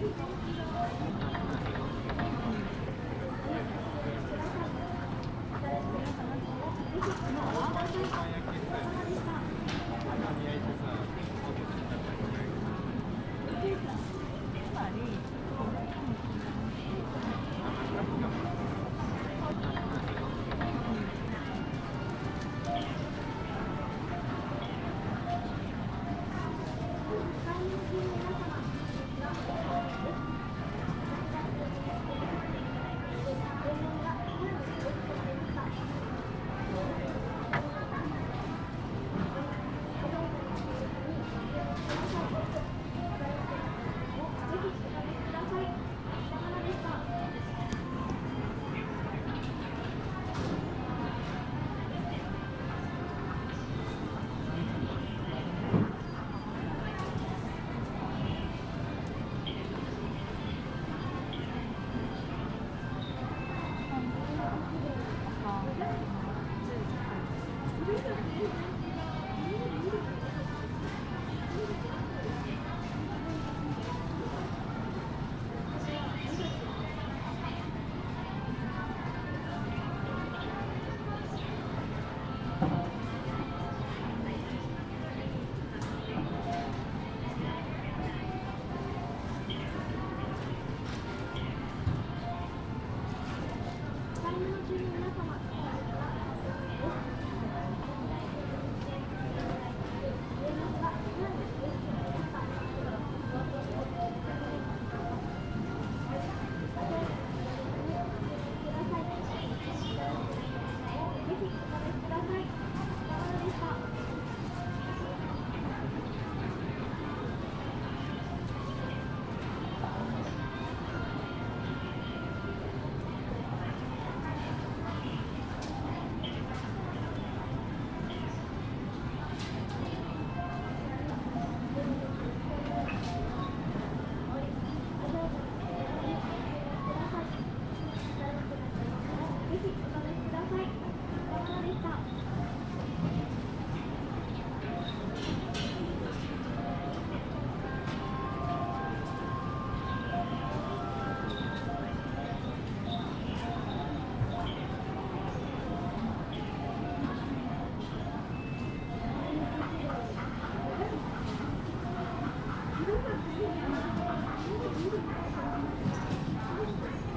すごい。Thank you.